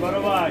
बरोबर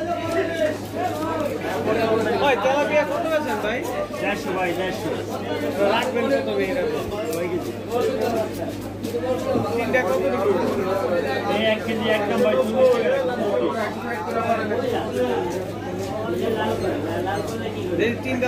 দেড়শো ভাই দেড়শো রাখবেন কত তিনটা কত এই এক কেজি রাখব। এই তিনটা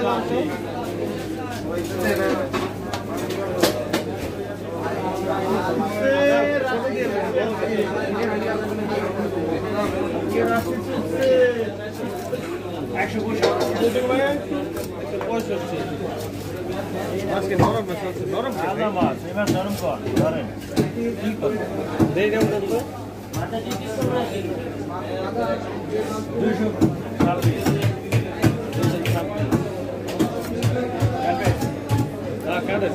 একশো পঁয়ষট্টি পঁয়ষট্টি আজকে নরম মাছ আছে নরম আদা মাছ এবার নরম কর ধরেন দেই দাম কত দুইশো ছাব্বিশ দুইশো ছাব্বিশ হ্যাঁ কাটেন